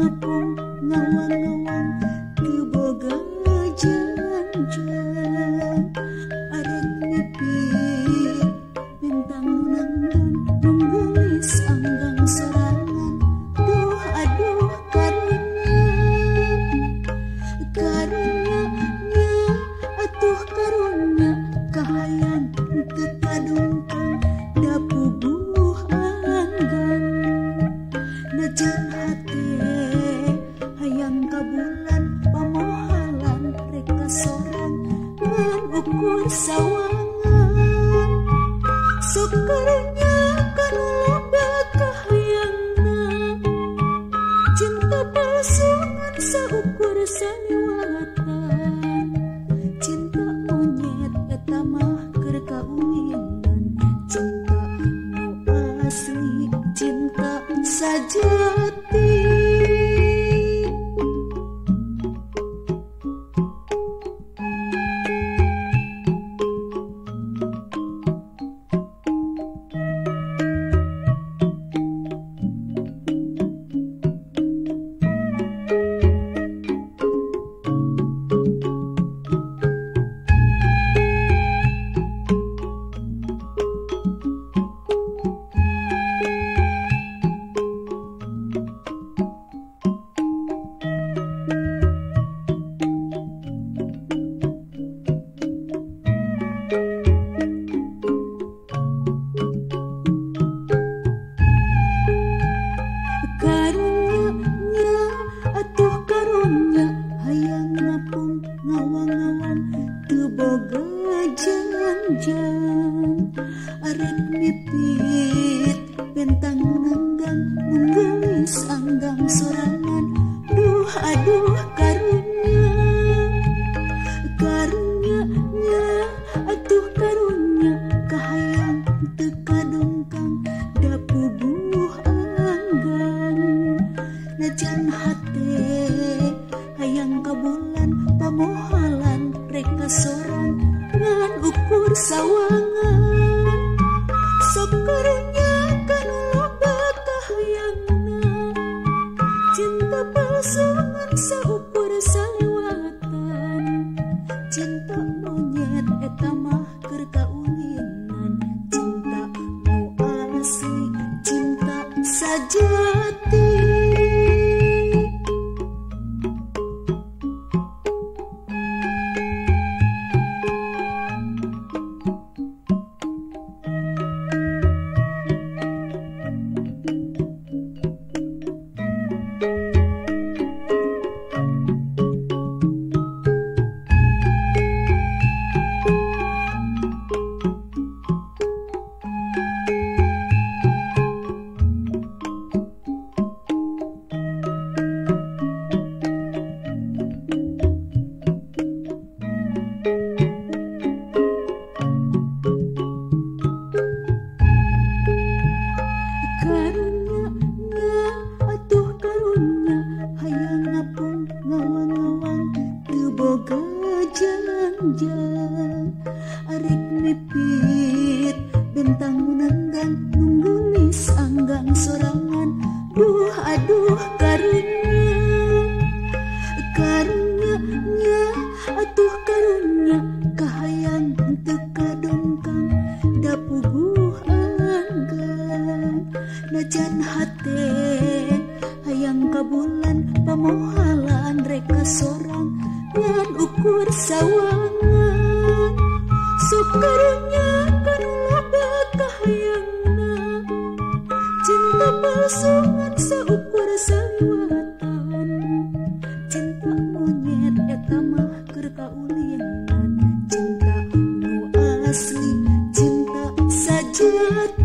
ngepung ngawang-ngawang keboga jalan-jalan. Arang nepi bintang nonton menggulis anggang sorangan duh aduh karunya karunya atuh karunya kahayan tetadung unggul sawangan sukernya kan lada hayangna cinta pasungan saukur saniwatan cinta monyet eta mah keur kawinan cinta nu asli cinta sajati Aren bibit bentang nanggang menggelis anggang sorangan Duh aduh karunia Karunia nya atuh karunia kahayang teu kadongkang da puguh anggang Najan hate hayang kabulan pamohalan rek kasorangan cinta pasangan saukur saliwatan cinta monyet eta mah keur cinta nu asli cinta sajati arek mipit bentang munanggang nunggulis anggang sorangan duh aduh karunya karunya nya atuh karunya. Kahayang teu kadongkang da puguh anggang najan hate hayang kabulan pamohalan reka sorang ngan ukur sawangan karena karena cinta palsungan seukur sawatan cinta monyet eta mah keur kaulian cinta anu asli cinta sajati